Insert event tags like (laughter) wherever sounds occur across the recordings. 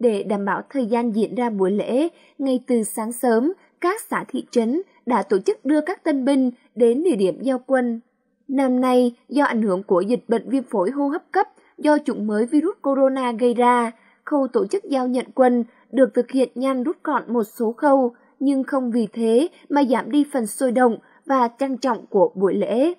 Để đảm bảo thời gian diễn ra buổi lễ, ngay từ sáng sớm, các xã thị trấn đã tổ chức đưa các tân binh đến địa điểm giao quân. Năm nay, do ảnh hưởng của dịch bệnh viêm phổi hô hấp cấp do chủng mới virus corona gây ra, khâu tổ chức giao nhận quân được thực hiện nhanh rút gọn một số khâu, nhưng không vì thế mà giảm đi phần sôi động và trang trọng của buổi lễ.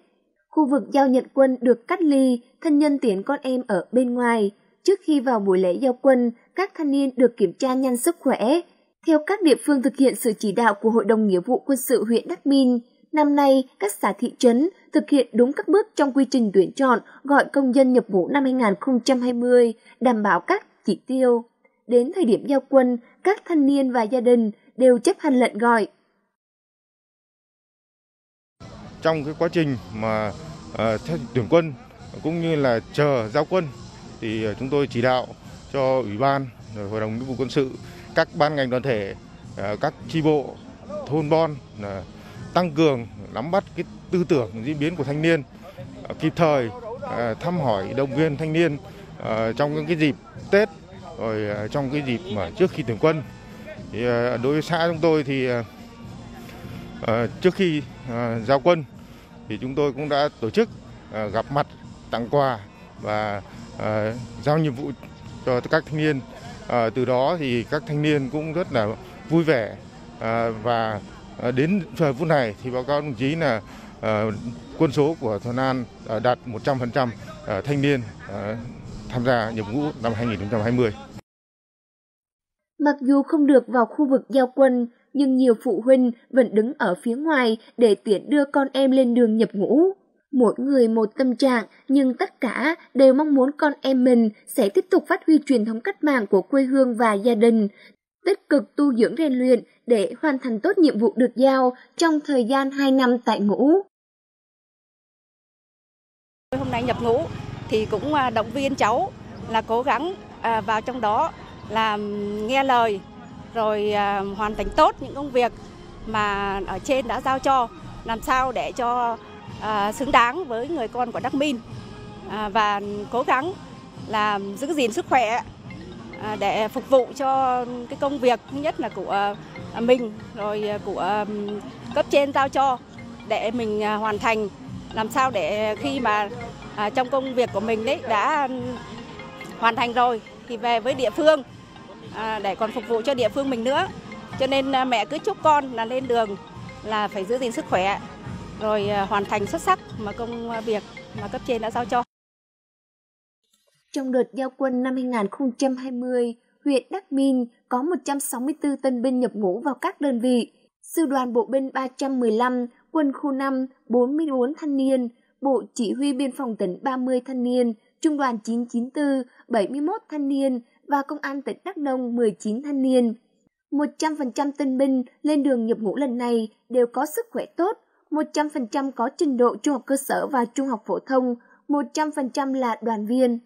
Khu vực giao nhận quân được cách ly, thân nhân tiễn con em ở bên ngoài. Trước khi vào buổi lễ giao quân, các thanh niên được kiểm tra nhanh sức khỏe. Theo các địa phương thực hiện sự chỉ đạo của Hội đồng Nghĩa vụ Quân sự huyện Đắc Minh, năm nay các xã thị trấn thực hiện đúng các bước trong quy trình tuyển chọn gọi công dân nhập ngũ năm 2020, đảm bảo các chỉ tiêu. Đến thời điểm giao quân, các thanh niên và gia đình đều chấp hành lệnh gọi. Trong cái quá trình mà uh, tuyển quân cũng như là chờ giao quân thì ờ, chúng tôi chỉ đạo cho ủy ban hội đồng nghĩa vụ quân sự, các ban ngành đoàn thể ờ, các chi bộ, thôn bon tăng cường nắm bắt cái tư tưởng diễn biến của thanh niên ờ, kịp thời thăm hỏi động viên thanh niên trong những cái dịp Tết, rồi trong cái dịp mà trước khi tuyển quân. Thì đối với xã chúng tôi thì trước khi giao quân thì chúng tôi cũng đã tổ chức gặp mặt, tặng quà và uh, giao nhiệm vụ cho các thanh niên uh, từ đó thì các thanh niên cũng rất là vui vẻ uh, và uh, đến giờ phút này thì báo cáo đồng chí là uh, quân số của Thuận An uh, đạt 100% uh, thanh niên uh, tham gia nhập ngũ năm 2020. Mặc dù không được vào khu vực giao quân, nhưng nhiều phụ huynh vẫn đứng ở phía ngoài để tuyển đưa con em lên đường nhập ngũ. Mỗi người một tâm trạng, nhưng tất cả đều mong muốn con em mình sẽ tiếp tục phát huy truyền thống cách mạng của quê hương và gia đình, tích cực tu dưỡng rèn luyện để hoàn thành tốt nhiệm vụ được giao trong thời gian 2 năm tại ngũ. Hôm nay nhập ngũ thì cũng à, động viên cháu là cố gắng à, vào trong đó làm nghe lời rồi à, hoàn thành tốt những công việc mà ở trên đã giao cho làm sao để cho à, xứng đáng với người con của Đắc Minh. À, và cố gắng làm giữ gìn sức khỏe à, để phục vụ cho cái công việc nhất là của à, mình rồi à, của à, cấp trên giao cho để mình à, hoàn thành. Làm sao để khi mà à, trong công việc của mình đấy đã hoàn thành rồi thì về với địa phương à, để còn phục vụ cho địa phương mình nữa. Cho nên à, mẹ cứ chúc con là lên đường là phải giữ gìn sức khỏe rồi à, hoàn thành xuất sắc mà công à, việc mà cấp trên đã giao cho. Trong đợt giao quân năm 2020, huyện Đắc Minh có 164 tân binh nhập ngũ vào các đơn vị. Sư đoàn bộ binh 315, quân khu 5 44 thanh niên, Bộ Chỉ huy Biên phòng tỉnh 30 thanh niên, Trung đoàn 994 71 thanh niên, và Công an tỉnh Đắk Nông 19 thanh niên. 100% tân binh lên đường nhập ngũ lần này đều có sức khỏe tốt, 100% có trình độ trung học cơ sở và trung học phổ thông, 100% là đoàn viên.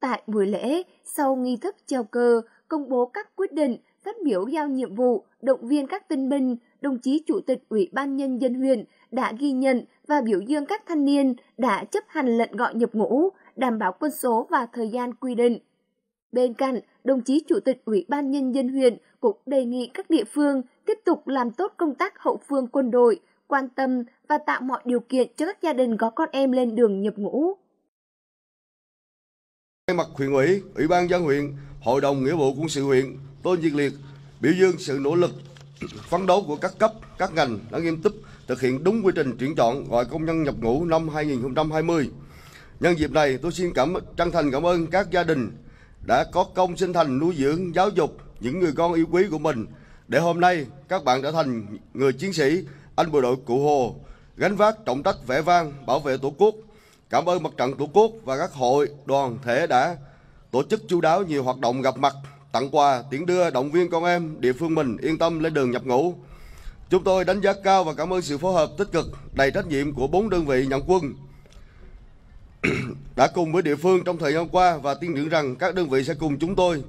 Tại buổi lễ, sau nghi thức treo cờ, công bố các quyết định, phát biểu giao nhiệm vụ, động viên các tân binh, đồng chí Chủ tịch Ủy ban Nhân dân huyện đã ghi nhận và biểu dương các thanh niên đã chấp hành lệnh gọi nhập ngũ, đảm bảo quân số và thời gian quy định. Bên cạnh, đồng chí Chủ tịch Ủy ban Nhân dân huyện cũng đề nghị các địa phương tiếp tục làm tốt công tác hậu phương quân đội, quan tâm và tạo mọi điều kiện cho các gia đình có con em lên đường nhập ngũ. Thay mặt huyện ủy, Ủy ban dân huyện, Hội đồng Nghĩa vụ quân sự huyện, tôi nhiệt liệt biểu dương sự nỗ lực (clears throat) phấn đấu của các cấp, các ngành đã nghiêm túc thực hiện đúng quy trình tuyển chọn gọi công nhân nhập ngũ năm 2020. Nhân dịp này, tôi xin cảm chân thành cảm ơn các gia đình đã có công sinh thành nuôi dưỡng giáo dục những người con yêu quý của mình để hôm nay các bạn trở thành người chiến sĩ anh bộ đội cụ Hồ gánh vác trọng trách vẻ vang bảo vệ tổ quốc. Cảm ơn mặt trận tổ quốc và các hội đoàn thể đã tổ chức chu đáo nhiều hoạt động gặp mặt tặng quà tiễn đưa động viên con em địa phương mình yên tâm lên đường nhập ngũ. Chúng tôi đánh giá cao và cảm ơn sự phối hợp tích cực đầy trách nhiệm của bốn đơn vị nhận quân. Đã cùng với địa phương trong thời gian qua và tin tưởng rằng các đơn vị sẽ cùng chúng tôi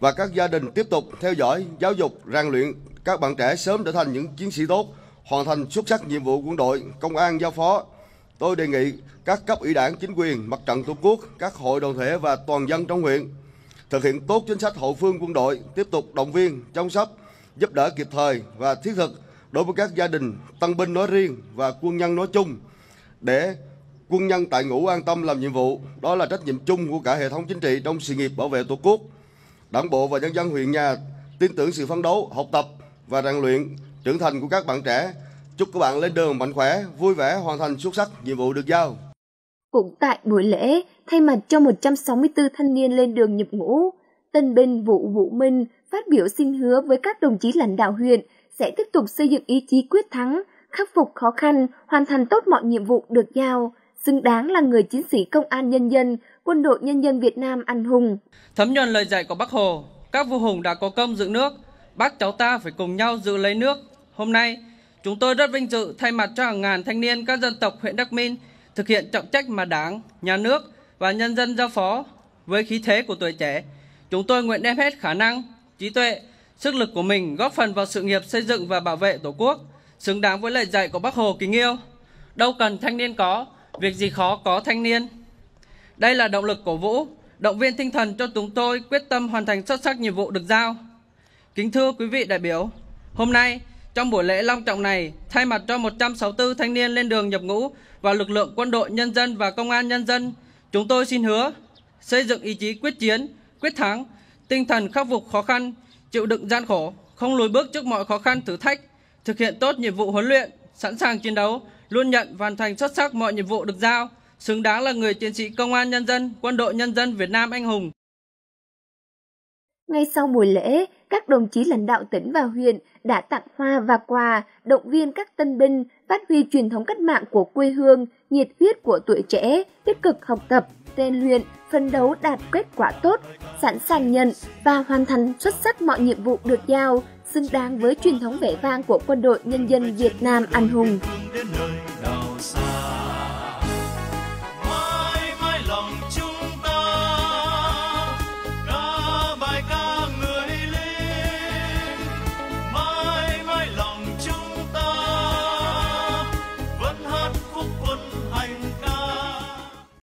và các gia đình tiếp tục theo dõi, giáo dục, rèn luyện các bạn trẻ sớm trở thành những chiến sĩ tốt, hoàn thành xuất sắc nhiệm vụ quân đội, công an giao phó. Tôi đề nghị các cấp ủy đảng, chính quyền, mặt trận tổ quốc, các hội đoàn thể và toàn dân trong huyện thực hiện tốt chính sách hậu phương quân đội, tiếp tục động viên, chăm sóc, giúp đỡ kịp thời và thiết thực đối với các gia đình tăng binh nói riêng và quân nhân nói chung để quân nhân tại ngũ an tâm làm nhiệm vụ. Đó là trách nhiệm chung của cả hệ thống chính trị trong sự nghiệp bảo vệ Tổ quốc. Đảng bộ và nhân dân huyện nhà tin tưởng sự phấn đấu, học tập và rèn luyện trưởng thành của các bạn trẻ. Chúc các bạn lên đường mạnh khỏe, vui vẻ, hoàn thành xuất sắc nhiệm vụ được giao. Cũng tại buổi lễ, thay mặt cho 164 thanh niên lên đường nhập ngũ, Tân binh Vũ Vũ Minh phát biểu xin hứa với các đồng chí lãnh đạo huyện sẽ tiếp tục xây dựng ý chí quyết thắng, khắc phục khó khăn, hoàn thành tốt mọi nhiệm vụ được giao, xứng đáng là người chiến sĩ công an nhân dân, quân đội nhân dân Việt Nam anh hùng. Thấm nhuần lời dạy của Bác Hồ, các vua hùng đã có công dựng nước, bác cháu ta phải cùng nhau giữ lấy nước. Hôm nay, chúng tôi rất vinh dự thay mặt cho hàng ngàn thanh niên các dân tộc huyện Đắc Minh thực hiện trọng trách mà Đảng, Nhà nước và nhân dân giao phó với khí thế của tuổi trẻ. Chúng tôi nguyện đem hết khả năng, trí tuệ, sức lực của mình góp phần vào sự nghiệp xây dựng và bảo vệ Tổ quốc, xứng đáng với lời dạy của Bác Hồ kính yêu. Đâu cần thanh niên có, việc gì khó có thanh niên. Đây là động lực cổ vũ, động viên tinh thần cho chúng tôi quyết tâm hoàn thành xuất sắc nhiệm vụ được giao. Kính thưa quý vị đại biểu, hôm nay trong buổi lễ long trọng này, thay mặt cho 164 thanh niên lên đường nhập ngũ và lực lượng quân đội nhân dân và công an nhân dân, chúng tôi xin hứa xây dựng ý chí quyết chiến, quyết thắng, tinh thần khắc phục khó khăn, chịu đựng gian khổ, không lùi bước trước mọi khó khăn thử thách, thực hiện tốt nhiệm vụ huấn luyện, sẵn sàng chiến đấu, luôn nhận hoàn thành xuất sắc mọi nhiệm vụ được giao, xứng đáng là người chiến sĩ công an nhân dân, quân đội nhân dân Việt Nam anh hùng. Ngay sau buổi lễ, các đồng chí lãnh đạo tỉnh và huyện đã tặng hoa và quà, động viên các tân binh phát huy truyền thống cách mạng của quê hương, nhiệt huyết của tuổi trẻ, tích cực học tập, rèn luyện, phấn đấu đạt kết quả tốt, sẵn sàng nhận và hoàn thành xuất sắc mọi nhiệm vụ được giao, xứng đáng với truyền thống vẻ vang của quân đội nhân dân Việt Nam anh hùng.